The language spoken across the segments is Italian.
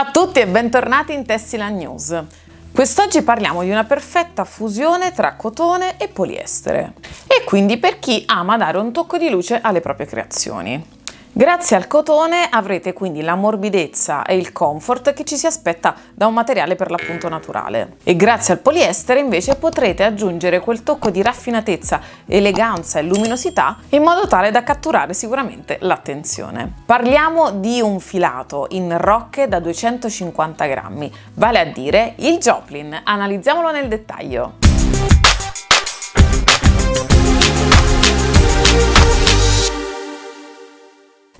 Ciao a tutti e bentornati in Tessila News. Quest'oggi parliamo di una perfetta fusione tra cotone e poliestere e quindi per chi ama dare un tocco di luce alle proprie creazioni. Grazie al cotone avrete quindi la morbidezza e il comfort che ci si aspetta da un materiale per l'appunto naturale. E grazie al poliestere invece potrete aggiungere quel tocco di raffinatezza, eleganza e luminosità in modo tale da catturare sicuramente l'attenzione. Parliamo di un filato in rocche da 250 grammi, vale a dire il Joplin. Analizziamolo nel dettaglio.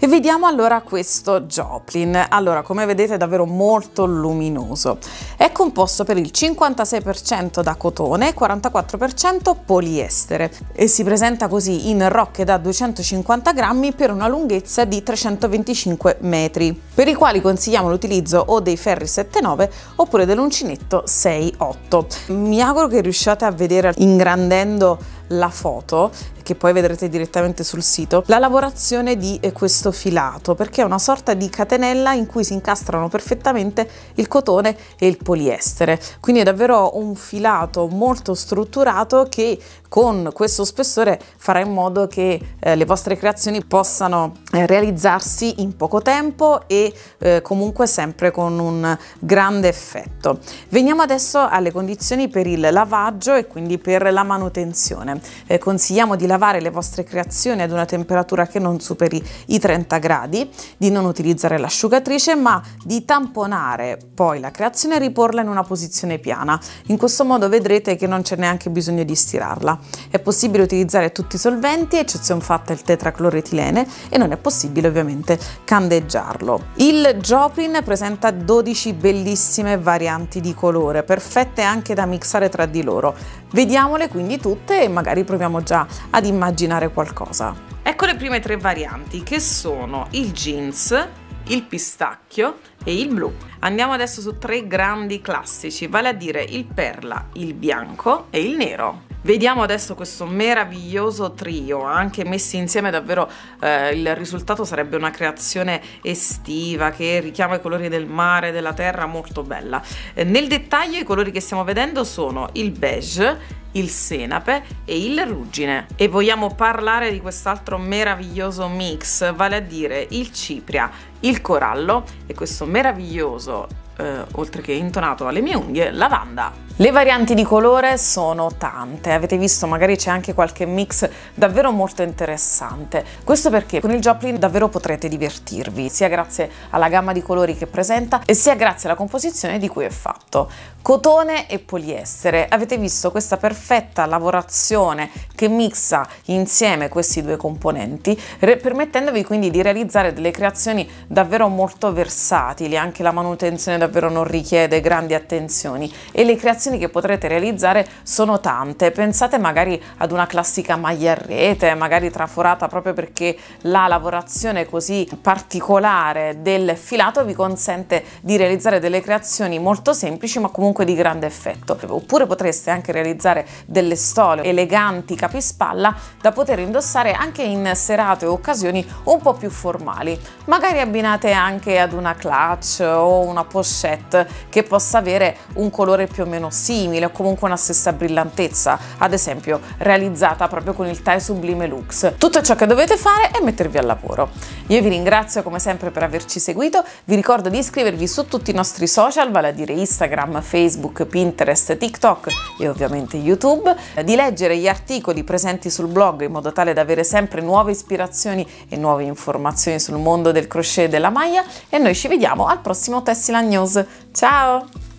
E vediamo allora questo Joplin. Allora, come vedete è davvero molto luminoso. È composto per il 56% da cotone e 44% poliestere e si presenta così in rocche da 250 grammi per una lunghezza di 325 metri, per i quali consigliamo l'utilizzo o dei ferri 7-9 oppure dell'uncinetto 6-8. Mi auguro che riusciate a vedere ingrandendo la foto che poi vedrete direttamente sul sito, la lavorazione di eh, questo filato perché è una sorta di catenella in cui si incastrano perfettamente il cotone e il poliestere. Quindi è davvero un filato molto strutturato che con questo spessore farà in modo che eh, le vostre creazioni possano eh, realizzarsi in poco tempo e eh, comunque sempre con un grande effetto. Veniamo adesso alle condizioni per il lavaggio e quindi per la manutenzione. Eh, consigliamo di lavare le vostre creazioni ad una temperatura che non superi i 30 gradi, di non utilizzare l'asciugatrice ma di tamponare poi la creazione e riporla in una posizione piana. In questo modo vedrete che non c'è neanche bisogno di stirarla. È possibile utilizzare tutti i solventi, eccezione fatta il tetracloretilene, e non è possibile ovviamente candeggiarlo. Il Joplin presenta 12 bellissime varianti di colore, perfette anche da mixare tra di loro. Vediamole quindi tutte e magari proviamo già ad immaginare qualcosa. Ecco le prime tre varianti che sono il jeans, il pistacchio e il blu. Andiamo adesso su tre grandi classici, vale a dire il perla, il bianco e il nero. Vediamo adesso questo meraviglioso trio, anche messi insieme davvero eh, il risultato sarebbe una creazione estiva che richiama i colori del mare, della terra, molto bella. Eh, nel dettaglio i colori che stiamo vedendo sono il beige, il senape e il ruggine e vogliamo parlare di quest'altro meraviglioso mix vale a dire il cipria il corallo e questo meraviglioso eh, oltre che intonato alle mie unghie lavanda le varianti di colore sono tante, avete visto magari c'è anche qualche mix davvero molto interessante. Questo perché con il Joplin davvero potrete divertirvi, sia grazie alla gamma di colori che presenta e sia grazie alla composizione di cui è fatto. Cotone e poliestere, avete visto questa perfetta lavorazione che mixa insieme questi due componenti, permettendovi quindi di realizzare delle creazioni davvero molto versatili, anche la manutenzione davvero non richiede grandi attenzioni e le creazioni che potrete realizzare sono tante. Pensate magari ad una classica maglia a rete, magari traforata proprio perché la lavorazione così particolare del filato vi consente di realizzare delle creazioni molto semplici ma comunque di grande effetto. Oppure potreste anche realizzare delle stole eleganti capispalla da poter indossare anche in serate o occasioni un po' più formali. Magari abbinate anche ad una clutch o una pochette che possa avere un colore più o meno simile o comunque una stessa brillantezza, ad esempio realizzata proprio con il Thai Sublime Lux. Tutto ciò che dovete fare è mettervi al lavoro. Io vi ringrazio come sempre per averci seguito, vi ricordo di iscrivervi su tutti i nostri social, vale a dire Instagram, Facebook, Pinterest, TikTok e ovviamente YouTube, di leggere gli articoli presenti sul blog in modo tale da avere sempre nuove ispirazioni e nuove informazioni sul mondo del crochet e della maglia e noi ci vediamo al prossimo Tessila News. Ciao!